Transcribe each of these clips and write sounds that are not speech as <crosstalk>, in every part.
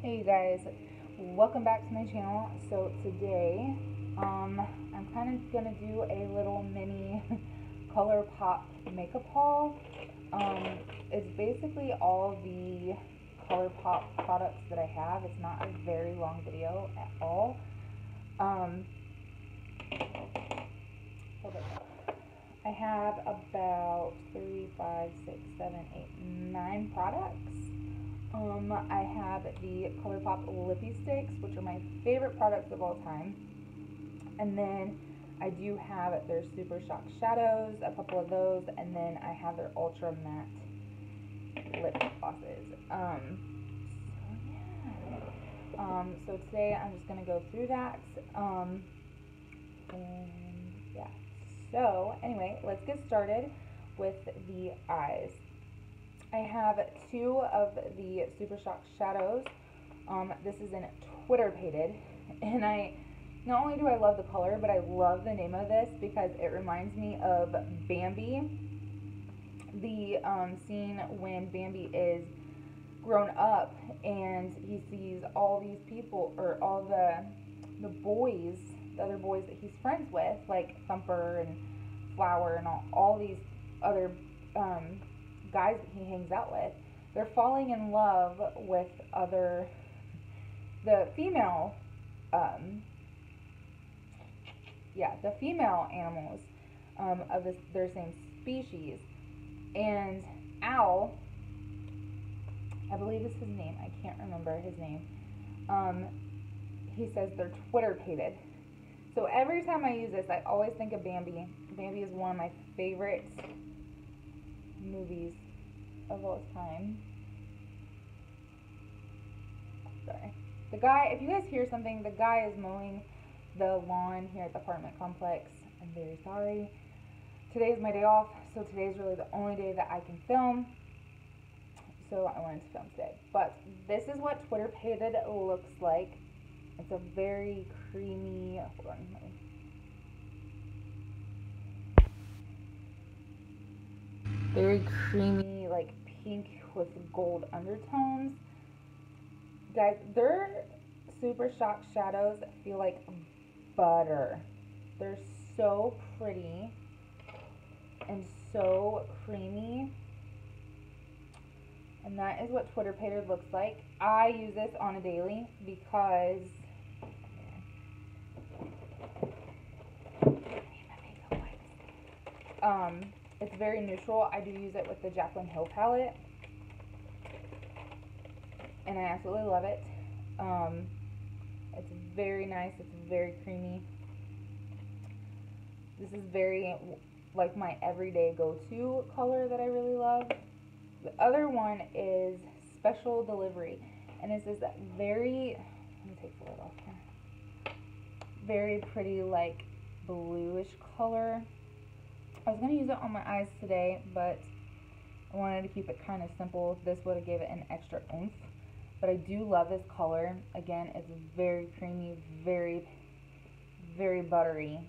Hey you guys, welcome back to my channel. So today, um, I'm kind of gonna do a little mini <laughs> ColourPop makeup haul. Um, it's basically all the ColourPop products that I have. It's not a very long video at all. Um, I have about three, five, six, seven, eight, nine products. Um, I have the ColourPop Lippie Stix, which are my favorite products of all time. And then I do have their Super Shock Shadows, a couple of those, and then I have their Ultra Matte Lip Glosses. Um, so yeah. Um, so today I'm just going to go through that. Um, and yeah. So anyway, let's get started with the eyes. I have two of the Super Shock Shadows. Um, this is in Twitterpated, <laughs> and I not only do I love the color, but I love the name of this because it reminds me of Bambi. The um, scene when Bambi is grown up and he sees all these people or all the the boys, the other boys that he's friends with, like Thumper and Flower and all, all these other um, guys that he hangs out with, they're falling in love with other, the female, um, yeah, the female animals um, of this, their same species. And Owl, I believe is his name, I can't remember his name, um, he says they're Twitterpated. So every time I use this, I always think of Bambi. Bambi is one of my favorites movies of all time. Sorry. The guy, if you guys hear something, the guy is mowing the lawn here at the apartment complex. I'm very sorry. Today is my day off, so today is really the only day that I can film. So I wanted to film today. But this is what Twitter Pated looks like. It's a very creamy, hold on, very creamy, like pink with gold undertones. Guys, their Super Shock Shadows feel like butter. They're so pretty and so creamy. And that is what Twitterpated looks like. I use this on a daily because um, it's very neutral. I do use it with the Jaclyn Hill palette. And I absolutely love it. Um, it's very nice. It's very creamy. This is very, like, my everyday go-to color that I really love. The other one is Special Delivery. And this very, let me take the lid off here. Very pretty, like, bluish color. I was going to use it on my eyes today, but I wanted to keep it kind of simple. This would have gave it an extra oomph. But I do love this color. Again, it's very creamy, very, very buttery.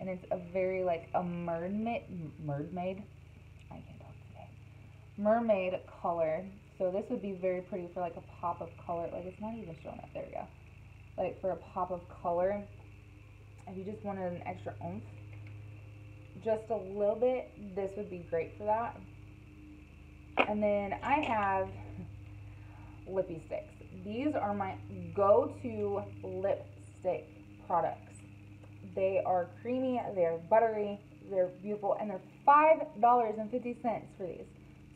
And it's a very, like, a mermaid, mermaid? I can't talk today. Mermaid color. So this would be very pretty for, like, a pop of color. Like, it's not even showing up. There we go. Like, for a pop of color. If you just wanted an extra oomph just a little bit, this would be great for that. And then I have Lippie Stix. These are my go-to lipstick products. They are creamy, they're buttery, they're beautiful, and they're $5.50 for these.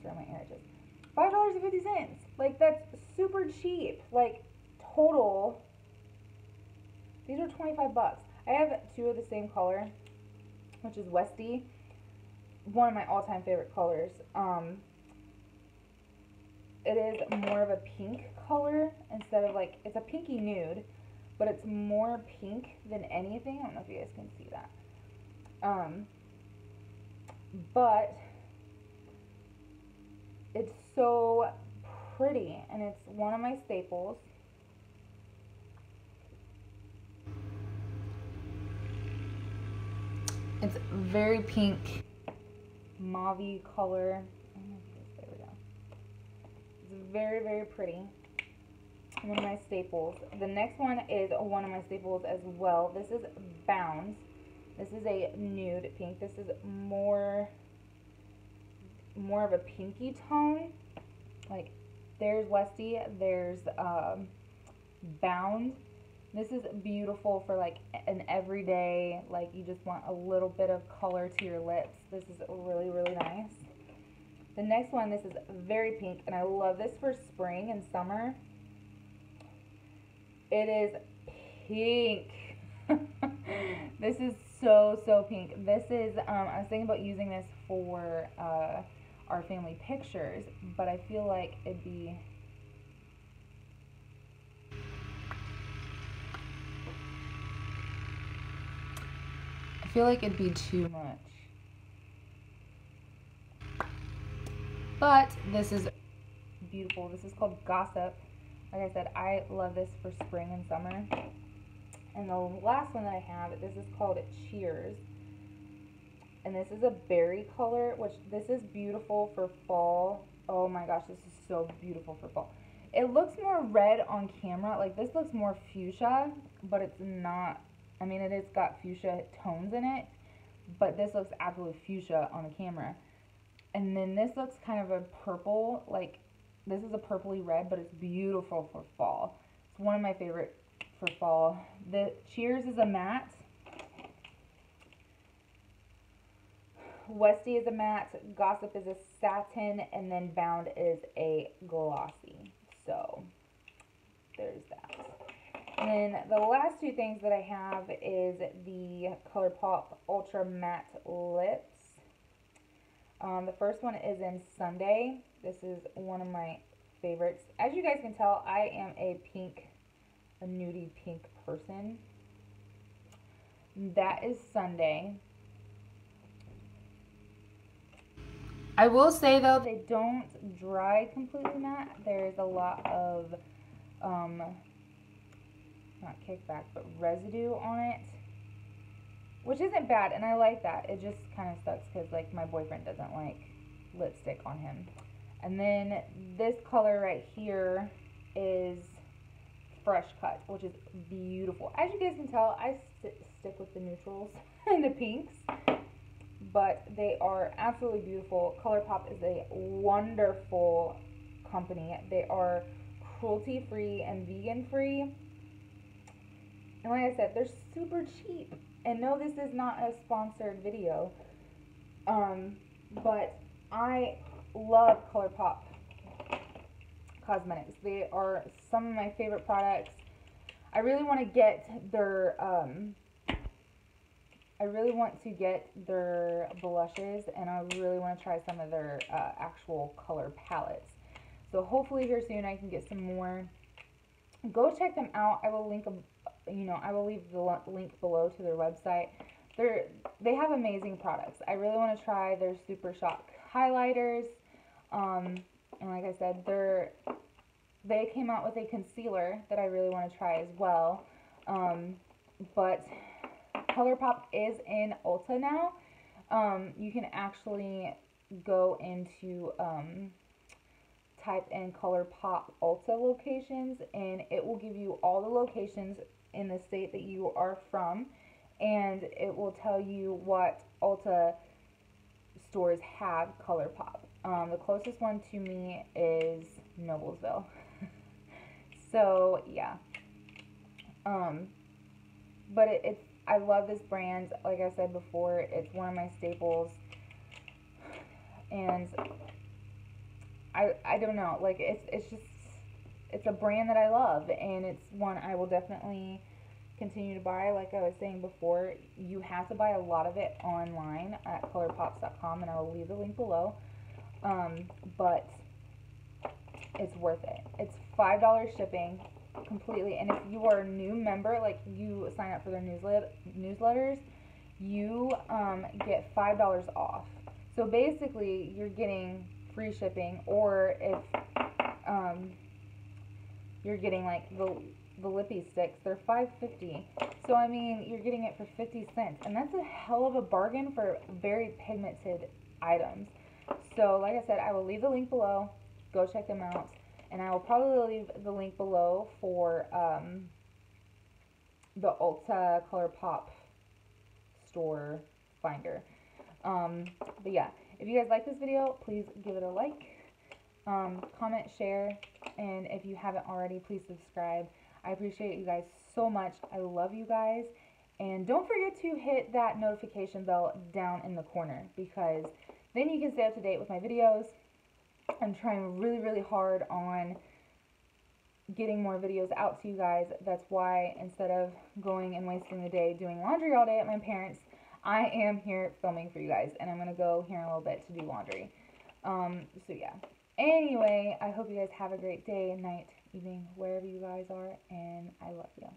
Sorry, my ear just $5.50. Like, that's super cheap. Like, total, these are 25 bucks. I have two of the same color which is Westie. One of my all-time favorite colors. Um, it is more of a pink color instead of like, it's a pinky nude, but it's more pink than anything. I don't know if you guys can see that. Um, but it's so pretty and it's one of my staples. It's very pink, mauve color. There we go. It's very, very pretty. one of my staples. The next one is one of my staples as well. This is Bounds. This is a nude pink. This is more more of a pinky tone. Like there's Westie, there's um, Bound. This is beautiful for like an everyday, like you just want a little bit of color to your lips. This is really, really nice. The next one, this is very pink, and I love this for spring and summer. It is pink. <laughs> this is so, so pink. This is, um, I was thinking about using this for uh, our family pictures, but I feel like it'd be feel like it'd be too much. But this is beautiful. This is called Gossip. Like I said, I love this for spring and summer. And the last one that I have, this is called Cheers and this is a berry color, which this is beautiful for fall. Oh my gosh, this is so beautiful for fall. It looks more red on camera. Like this looks more fuchsia, but it's not. I mean, it has got fuchsia tones in it, but this looks absolutely fuchsia on the camera. And then this looks kind of a purple, like this is a purpley red, but it's beautiful for fall. It's one of my favorite for fall. The Cheers is a matte Westie is a matte, Gossip is a satin, and then Bound is a glossy. So. And then the last two things that I have is the ColourPop Ultra Matte Lips. Um, the first one is in Sunday. This is one of my favorites. As you guys can tell, I am a pink, a nudie pink person. That is Sunday. I will say though, they don't dry completely matte. There's a lot of, um, not kickback, but residue on it, which isn't bad, and I like that. It just kind of sucks because like my boyfriend doesn't like lipstick on him. And then this color right here is Fresh Cut, which is beautiful. As you guys can tell, I st stick with the neutrals <laughs> and the pinks but they are absolutely beautiful. ColourPop is a wonderful company. They are cruelty free and vegan free. And like I said, they're super cheap. And no, this is not a sponsored video. Um, but I love ColourPop cosmetics. They are some of my favorite products. I really want to get their um, I really want to get their blushes and I really want to try some of their uh, actual color palettes. So hopefully here soon I can get some more. Go check them out. I will link them, you know, I will leave the link below to their website. They're, they have amazing products. I really want to try their Super Shock highlighters. Um, and like I said, they're, they came out with a concealer that I really want to try as well. Um, but ColourPop is in Ulta now. Um, you can actually go into um, type in ColourPop Ulta locations and it will give you all the locations in the state that you are from and it will tell you what Ulta stores have ColourPop. Um, the closest one to me is Noblesville. <laughs> so yeah. Um, but it, it's I love this brand. Like I said before, it's one of my staples. And I I don't know, like it's it's just it's a brand that I love and it's one I will definitely continue to buy. Like I was saying before, you have to buy a lot of it online at colourpops.com and I will leave the link below. Um, but it's worth it. It's $5 shipping completely. And if you are a new member, like you sign up for their newslet newsletters, you um, get five dollars off. So basically, you're getting free shipping, or if um, you're getting like the the Lippie Stix, they're five fifty. So I mean, you're getting it for fifty cents, and that's a hell of a bargain for very pigmented items. So like I said, I will leave the link below. Go check them out. And I will probably leave the link below for um, the Ulta ColourPop store finder. Um, but yeah, if you guys like this video, please give it a like, um, comment, share, and if you haven't already, please subscribe. I appreciate you guys so much. I love you guys. And don't forget to hit that notification bell down in the corner because then you can stay up to date with my videos. I'm trying really, really hard on getting more videos out to you guys. That's why instead of going and wasting the day doing laundry all day at my parents', I am here filming for you guys. And I'm going to go here in a little bit to do laundry. Um, so yeah. Anyway, I hope you guys have a great day, and night, evening, wherever you guys are. And I love you.